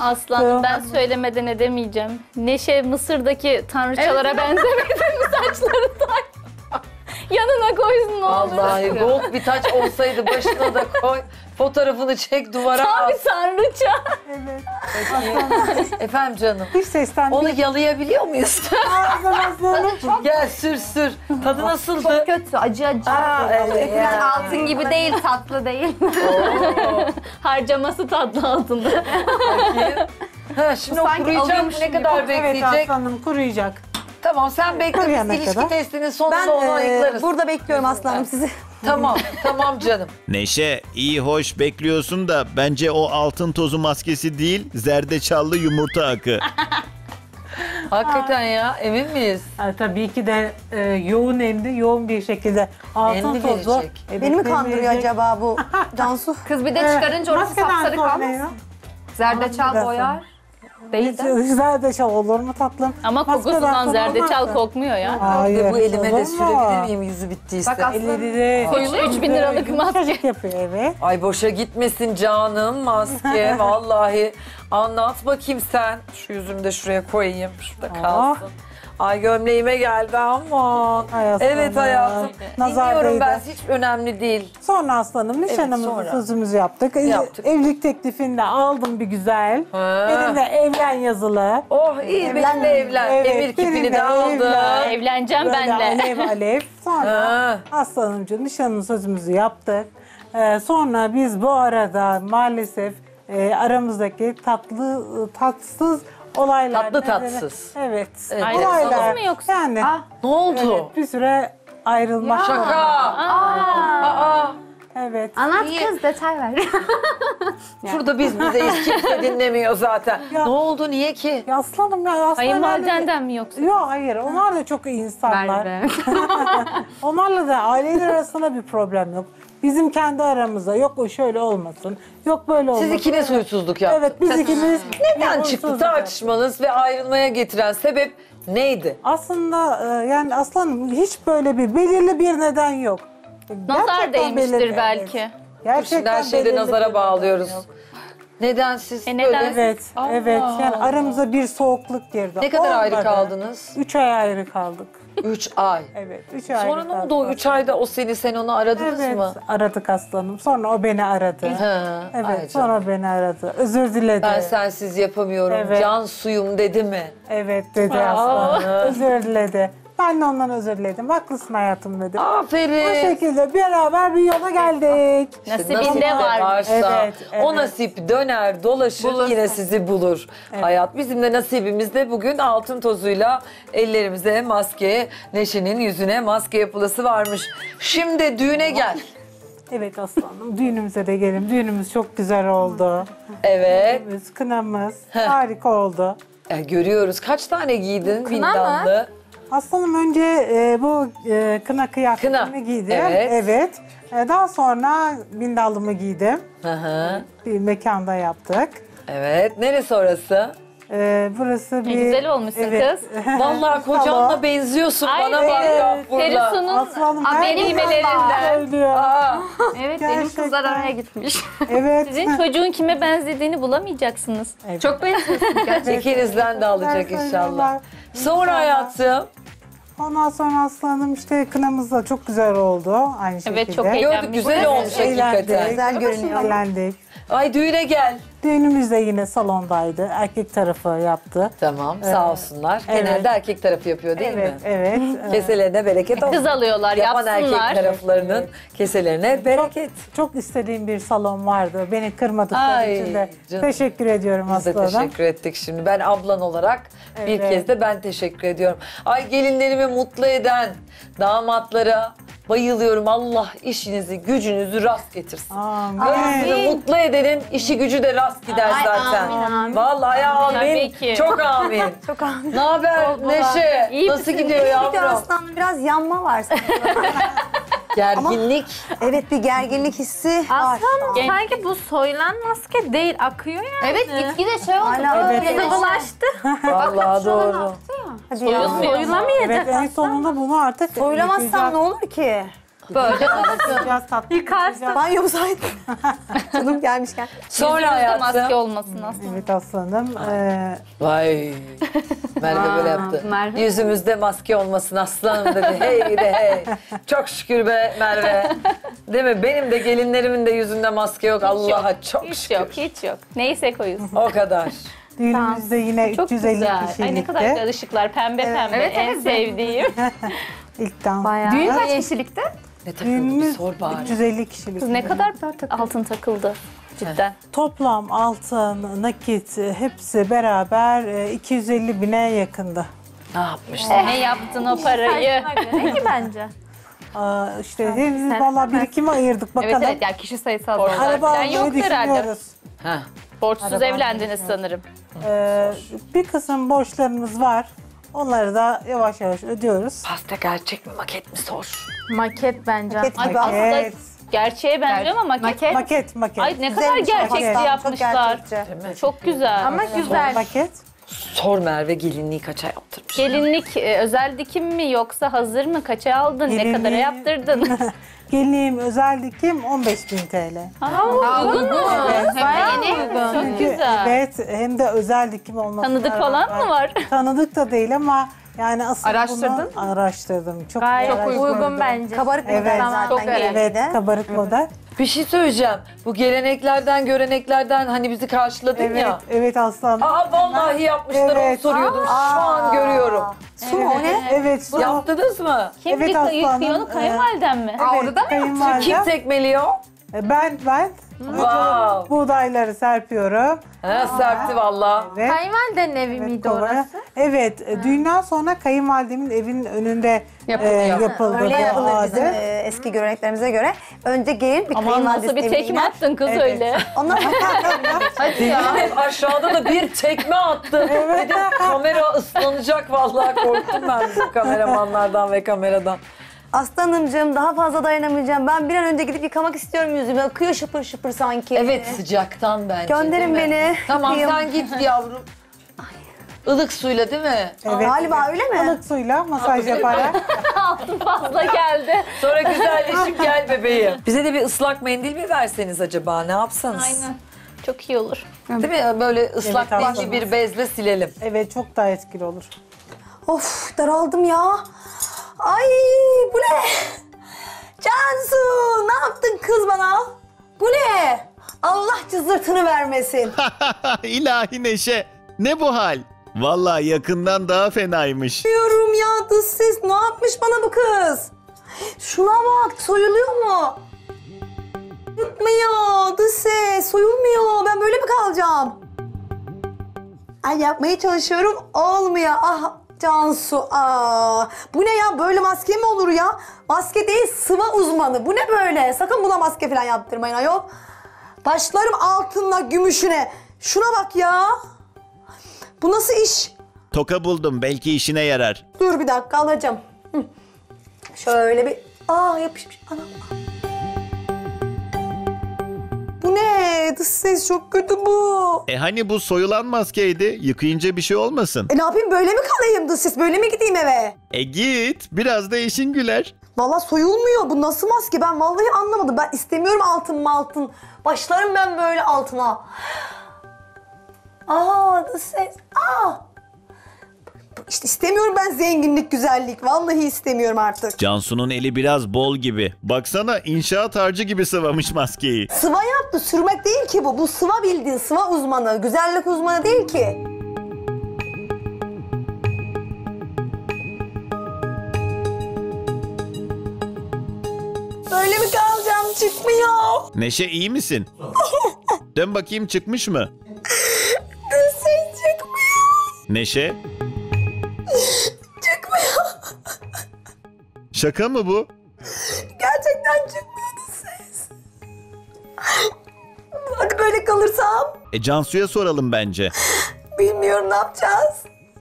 Aslanım ben söylemeden edemeyeceğim. Neşe Mısır'daki tanrıçalara benzemedi mi saçları tak? Yanına koysun ne olur. Vallahi gold bir taç olsaydı başına da koy. Fotoğrafını çek duvara Tam as. bir tanrıça. Evet. Efendim canım. Hiç sesten Onu bir yalayabiliyor muyuz? ağzım aslanım. Gel sür sür. Tadı nasıldı? Kötü, acı acı. Aa, evet ya. Altın gibi değil, tatlı değil. Harcaması tatlı altında. Bakayım. Ha, şimdi o Sanki kuruyacak alıyormuş ne kadar Evet bekleyecek? aslanım kuruyacak. Tamam sen bekle biz Kuruyana ilişki kadar. testinin sonunda Ben onu e, ayıklarız. burada bekliyorum aslanım sizi. Tamam tamam canım. Neşe iyi hoş bekliyorsun da bence o altın tozu maskesi değil zerdeçallı yumurta akı. Hakikaten ya emin miyiz? Ha, tabii ki de e, yoğun emdi, yoğun bir şekilde altın Emdi tozu. Evet, Beni mi nem kandırıyor verecek. acaba bu Cansu? Kız bir de çıkarınca orası maskeden sapsarı sonra kalmaz. ya. Zerdeçal boyar. Değil de. De şey olur mu tatlım? Ama Maskeden kokusundan sonra zerdeçal olmaz. kokmuyor ya. Hayır. bu elime de olur mu? sürebilir miyim yüzü bittiyse? Bak aslında Elleri de 3000 liralık maske. Yapıyor evet. Ay boşa gitmesin canım maske vallahi. Anlat bakayım sen. Şu yüzümü de şuraya koyayım. Şurada kalsın. Ay gömleğime geldi aman. Ay aslanım. Evet hayatım. Nazar Dinliyorum ben hiç önemli değil. Sonra aslanım nişanımızı sonra. sözümüzü yaptık. E, Yaptık. Evlilik teklifini de aldım bir güzel. Ha. Elimde evlen yazılı. Oh iyi benimle evlen. Evet, Emir kipini de aldım. evlen. Evleneceğim Böyle ben de. alev alev. Sonra Ha. aslanımcı nişanın sözümüzü yaptık. Ee, sonra biz bu arada maalesef e, aramızdaki tatlı tatsız olaylar. Tatlı tatsız. Evet. Evet. Olaylar. mı yoksa? Yani Ah. Ne oldu? evet, bir süre ayrılmak. Şaka. Aa. Evet. Anlat kız, detay ver. Şurada biz bizeyiz. Kimse dinlemiyor zaten. Ya. Ne oldu? Niye ki? Ya aslanım ya aslanım. Kayınvalidenden mi yoksa? Yok hayır onlar da çok iyi insanlar. Ver be. Onlarla da aileler arasında bir problem yok. Bizim kendi aramızda yok o şöyle olmasın. Yok böyle olmasın. Siz ikiniz huysuzluk yaptınız. Evet biz ikimiz. Neden çıktı huysuzluk tartışmanız ve ayrılmaya getiren sebep neydi? Aslında e, yani aslanım hiç böyle bir belirli bir neden yok. Nazar Gerçekten değmiştir belirli- belki. evet. Gerçekten her şeyde belirli nazara neden bağlıyoruz. yok. Neden siz E neden? böyle? Evet, Allah evet. Yani Allah. aramıza bir soğukluk girdi. Ne kadar ayrı Olmadı. kaldınız? Üç ay ayrı kaldık. Üç ay. Evet, üç ay Sonra ne kaldık. oldu o üç ayda o seni sen onu aradınız Evet, mı? aradık aslanım. Sonra o beni aradı. Ha, Evet, ay canım. sonra beni aradı. Özür diledi. Ben sensiz yapamıyorum. Evet. Can suyum dedi mi? Evet dedi aslanım. özür diledi. Ben de ondan özür diledim. Haklısın hayatım dedim. O Aferin. şekilde beraber bir yola geldik. Nasibinde var. varsa Evet, evet. o nasip döner dolaşır yine sizi bulur. Hayat bizim de nasibimiz de bugün altın tozuyla ellerimize maske, Neşe'nin yüzüne maske yapılısı varmış. Şimdi düğüne gel. Evet aslanım. Düğünümüze de gelin. Düğünümüz çok güzel oldu. Evet. Düğünümüz, kınamız harika oldu. Ya görüyoruz. Kaç tane giydin Kına bindallı? Aslanım önce e, bu e, kına kıyafetini Kına, giydim. evet. E, daha sonra bindallımı giydim. Hı hı. Bir mekanda yaptık. Evet. Neresi orası? E, burası bir... güzel olmuşsun kız. Vallahi kocanla benziyorsun Ay, bana bak evet. Gafur'la. Ferisu'nun Aslanım her amelimelerinden. söylüyor. Aa, Evet, benim Gerçekten. kızlar araya gitmiş. Evet. Sizin çocuğun kime benzediğini bulamayacaksınız. Çok benziyorsun gerçekten. İkinizden de alacak inşallah. Sonra hayatım. Ondan sonra aslanım işte kınamız da çok güzel oldu aynı şekilde. Evet çok Gördük eğlenmiş. güzel olmuş hakikaten. Eğlendik. Güzel görünüyor. Eğlendik. Ay düğüne gel. Düğünümüz de yine salondaydı. Erkek tarafı yaptı. Tamam sağ olsunlar. Evet. Genelde erkek tarafı yapıyor değil mi? evet. Keselerine bereket olsun. Kız alıyorlar, Yapan yapsınlar. erkek taraflarının keselerine bereket. Çok istediğim bir salon vardı. Beni kırmadıkları Ay, için de canım. teşekkür ediyorum Biz de teşekkür ettik şimdi. Ben ablan olarak bir Evet. kez de ben teşekkür ediyorum. Ay gelinlerimi mutlu eden damatlara bayılıyorum. Allah işinizi, gücünüzü rast getirsin. Amin. Mutlu edenin işi gücü de rast gider Ay, zaten. amin, amin. Vallahi amin. Tabii ki. Çok amin. Çok amin. ne haber Neşe? İyi Nasıl misin? gidiyor yavrum? aslanım biraz yanma var. Gerginlik. evet bir gerginlik hissi var. Genç- sanki bu soyulan maske değil akıyor yani. Evet, gitgide şey oldu. Hala öyle. Sıvılaştı. Vallahi doğru. Hadi ya. Soyulmuyor. Soyulamayacak Evet en sonunda bunu artık Soyulamazsam ne olur ki? Böyle. Biraz tatlı. Yıkarsın. Banyo müsait. Canım gelmişken. Sonra Yüzünüzde maske hayatım. olmasın aslında. Evet aslanım. Ee, Vay. Merve böyle yaptı. Merve. Yüzümüzde maske olmasın aslanım dedi. Hey de hey. Çok şükür be Merve. Değil mi? Benim de gelinlerimin de yüzünde maske yok. Allah'a çok Hiç şükür. yok, hiç yok. Neyse koyun. O kadar. Düğünümüzde yine Çok 350 güzel. Ay ne kişilikti. kadar güzel ışıklar. Pembe pembe. Evet, en evet. sevdiğim. İlk dans. Bayağı. Düğün kaç kişilikte? Ne takıldı bir Düğünümüz sor bari. 350 kişilik. Kız ne kadar altın takıldı. Cidden. Toplam altın, nakit e, hepsi beraber e, 250 bine yakındı. Ne yapmış? Ne yaptın o parayı? Ne ki bence? Aa, işte hepimiz valla birikime ayırdık bakalım. Evet evet yani kişi sayısı azaldı. Araba almayı yoktur herhalde. düşünüyoruz. Ha. Borçsuz evlendiniz sanırım. Ee, bir kısım borçlarımız var. Onları da yavaş yavaş ödüyoruz. Pasta gerçek mi maket mi sor. Maket bence. Maket Ay gibi aslında Evet. gerçeğe benziyor ama maket. Maket. Maket, maket. Ay ne kadar Güzelmiş gerçekçi maket. yapmışlar. Çok gerçekçi. Çok güzel. Ama güzel. Maket. Sor Merve gelinliği kaça yaptırmış? Gelinlik e, özel dikim mi yoksa hazır mı? Kaça aldın? Ne Gelinliği- kadara yaptırdın? Gelinliğim özel dikim 15 bin TL. Aa, uygun mu? Hem de yeni. Çok güzel. evet hem de özel dikim olması Tanıdık falan mı var? Tanıdık da değil ama yani asıl Araştırdın bunu araştırdım. Çok Gayet araştırdım. uygun bence. Kabarık Evet. model zaten Çok gelinliği Evet, de. kabarık model. Bir şey söyleyeceğim. Bu geleneklerden, göreneklerden hani bizi karşıladın Evet, ya. evet aslanım. Aa vallahi yapmışlar Evet. onu soruyordum. Şu an görüyorum. Su o ne? Evet, su. Yaptınız mı? Kim Evet, yıkıyor, yıkıyor onu kayınvaliden mi? Aa, orada da mı kayınvalidem. Kim tekmeliyor? E, Ben, ben Wow. buğdayları serpiyorum. Ha, serpti valla. Evet. Kayınvalidenin evi Evet, miydi kovaya. orası? Evet, e, düğünden sonra kayınvalidemin evinin önünde Yapılıyor. e, yapıldı Öyle bu yapılır bizim adet. e, eski göreneklerimize göre. Önce gelin bir Aman nasıl bir tekme attın kız Evet. öyle. Ondan Hadi ya. Aşağıda da bir tekme attı. Dedim kamera ıslanacak vallahi korktum ben bu kameramanlardan ve kameradan. Aslanımcığım daha fazla dayanamayacağım. Ben bir an önce gidip yıkamak istiyorum yüzümü. Akıyor şıpır şıpır sanki. Evet sıcaktan bence Gönderin değil mi? beni. Tamam Yıkayayım. sen git yavrum. Ilık suyla değil mi? Evet. Galiba öyle mi? Ilık suyla masaj yaparak. Altın fazla geldi. Sonra güzelleşip gel bebeğim. Bize de bir ıslak mendil mi verseniz acaba ne yapsanız? Aynen. Çok iyi olur. Değil mi? Böyle ıslak Evet, mendil bir bezle silelim. Evet, çok daha etkili olur. Of daraldım ya. Ay bu ne? Cansu ne yaptın kız bana? Bu ne? Allah cızırtını vermesin. İlahi Neşe. Ne bu hal? Vallahi yakından daha fenaymış. Diyorum ya dış ses ne yapmış bana bu kız? Şuna bak soyuluyor mu? Yutmuyor dış ses soyulmuyor ben böyle mi kalacağım? Ay yapmaya çalışıyorum olmuyor ah Cansu aa. Bu ne ya böyle maske mi olur ya? Maske değil sıva uzmanı bu ne böyle? Sakın buna maske falan yaptırmayın ayol. Başlarım altınla gümüşüne. Şuna bak ya. Bu nasıl iş? Toka buldum belki işine yarar. Dur bir dakika alacağım. Hı. Şöyle bir... Aa yapışmış. Anam. Bu ne? Dış ses çok kötü bu. E hani bu soyulan maskeydi? Yıkayınca bir şey olmasın. E ne yapayım böyle mi kalayım dış ses? Böyle mi gideyim eve? E git biraz da işin güler. Vallahi soyulmuyor. Bu nasıl maske? Ben vallahi anlamadım. Ben istemiyorum altın mı altın. Başlarım ben böyle altına. Aa dış ses. Aa. İşte istemiyorum ben zenginlik, güzellik. Vallahi istemiyorum artık. Cansu'nun eli biraz bol gibi. Baksana inşaat harcı gibi sıvamış maskeyi. Sıva yaptı. Sürmek değil ki bu. Bu sıva bildiğin sıva uzmanı. Güzellik uzmanı değil ki. Böyle mi kalacağım? Çıkmıyor. Neşe iyi misin? Dön bakayım çıkmış mı? Ses çıkmıyor. Neşe? Şaka mı bu? Gerçekten çıkmıyordu ses. Hadi böyle kalırsam E Cansu'ya soralım bence. bilmiyorum ne yapacağız.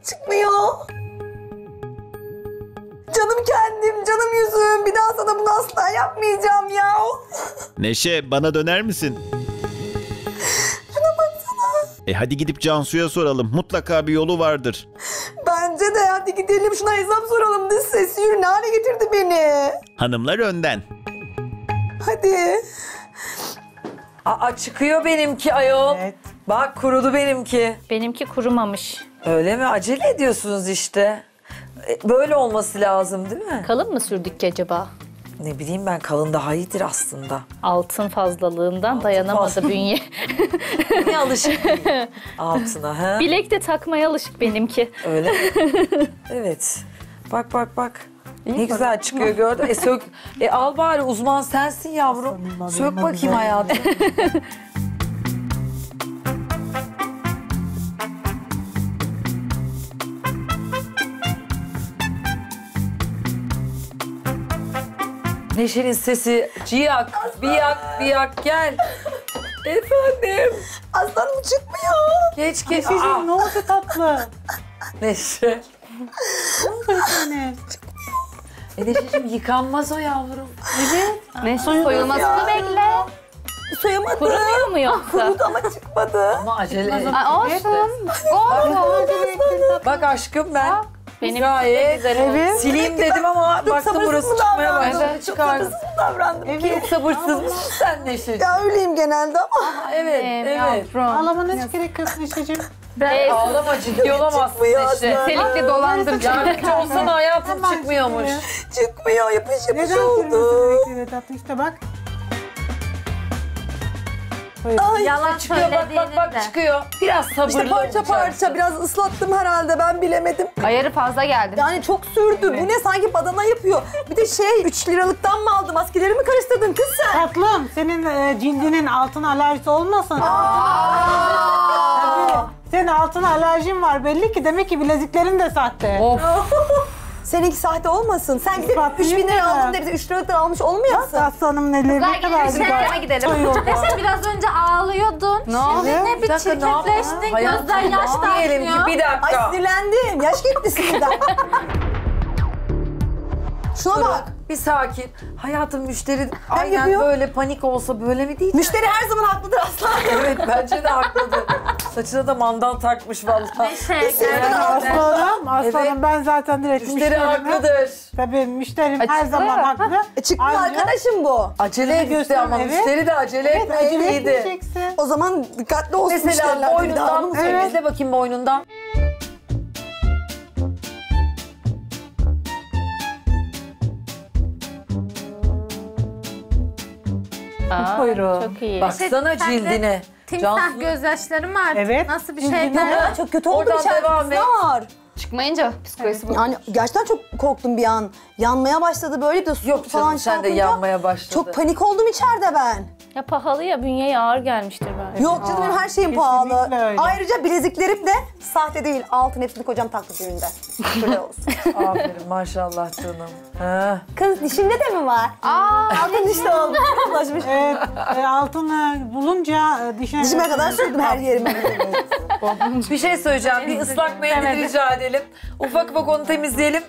Çıkmıyor. Canım kendim, canım yüzüm. Bir daha sana bunu asla yapmayacağım ya. Neşe bana döner misin? Şuna baksana. E hadi gidip Cansu'ya soralım. Mutlaka bir yolu vardır. Bence de hadi gidelim şuna hesap soralım. Dış ses yürü ne hale getirdi beni. Hanımlar önden. Hadi. Aa çıkıyor benimki ayol. Evet. Bak kurudu benimki. Benimki kurumamış. Öyle mi? Acele ediyorsunuz işte. E, Böyle olması lazım değil mi? Kalın mı sürdük ki acaba? Ne bileyim ben kalın daha iyidir aslında. Altın fazlalığından dayanamadı fazla. bünye. Ne alışık değil altına ha? Bilek de takmaya alışık benimki. Öyle? Evet. Bak bak bak. ne güzel çıkıyor gördün. E sök. E al bari uzman sensin yavrum. Sök bakayım hayatım. Neşe'nin sesi ciyak, biyak, biyak gel. Efendim. Aslanım çıkmıyor. Geç geç. Neşeciğim ne oldu tatlı? Neşe. Ne oldu senin? E Neşe'cim yıkanmaz o yavrum. Ne soyulmasını bekle. Soyamadım. Kurumuyor mu yoksa? Kurudu ama çıkmadı. Ama acele et. Ay, olsun. Bak aşkım ben Benim gayet güzel oldu. Evet. sileyim dedim ama Çok baktım burası çıkmaya başladı. Çok Çıkar. sabırsız mı davrandım? Evet sabırsız mısın sen Neşe? Ya öyleyim genelde ama. Evet, evet. Yavrum. Ağlamana hiç gerek yok Neşeciğim. Ee, Ağlama ciddi olamazsın aslında. Nitelikli dolandırıcı. Yardımcı olsana hayatım çıkmıyormuş. Çıkmıyor yapış yapış Neden oldu. kırmızı renkli tatlı işte bak. Ay, Yalan Çıkıyor bak bak söylediğinin bak de. çıkıyor. Biraz sabırlı işte parça olacaksın. parça biraz ıslattım herhalde ben bilemedim. Ayarı fazla geldi. Yani çok sürdü. Bu ne sanki badana yapıyor. Bir de şey 3 liralıktan mı aldın? Maskeleri mi karıştırdın kız sen? Tatlım senin e, cildinin altın alerjisi olmasın? Tabii. Senin altın alerjin var belli ki demek ki bileziklerin de sahte. Of. Seninki sahte olmasın. Sen gidip Ispatlayayım 3 bin lira mı? aldın da bize 3 liralıktan almış olmayasın. Aslanım neleri Kızlar ne kadar güzel. gidelim. Neyse biraz önce ağlıyordun. Ne oldu? Ne bir çirkefleştin. Gözden yaş damlıyor. bir Ay dakika. sinirlendim. Yaş gitti sinirden. Şuna bak. Bir sakin. Hayatım müşteri aynen yapıyor? böyle panik olsa böyle mi değil? Müşteri her zaman haklıdır aslan. Evet bence de haklıdır. Saçına da mandal takmış vallahi. Teşekkür Aslanım, aslanım Evet. ben zaten direkt Müşteri haklıdır. Tabii müşterim her zaman haklı. E çıkmıyor Ancak- arkadaşım bu. Acele etti göster- ama evet. müşteri de acele Evet, etmeyeydi. acele etmeyeceksin. O zaman dikkatli olsun Mesela müşteriler. Bir daha boynundan, temizle bakayım boynundan. Aa, Buyurun. Çok iyi. Baksana Sen de cildine. Timsah Cansu- gözyaşlarım var. Evet. Nasıl bir? Ya çok kötü oldu Oradan içeride devam et. kızlar. Çıkmayınca psikolojisi bu. Yani gerçekten çok korktum bir an. Yanmaya başladı böyle bir de su Yok falan canım şey sen de yanmaya başladın. Çok panik oldum içeride ben. Ya pahalı ya bünyeye ağır gelmiştir belki. Yok canım benim her şeyim kesinlikle pahalı. öyle. Ayrıca bileziklerim de sahte değil. Altın hepsini kocam taktı düğünde. Böyle olsun. Aferin maşallah canım. Ha. Kız dişinde de mi var? Aa, altın dişte oldu. Ulaşmış. Evet, e, altını bulunca e, dişine... Dişime kadar sürdüm her yerime. Bir şey söyleyeceğim. Bir ıslak mendil rica edelim. Ufak ufak onu temizleyelim.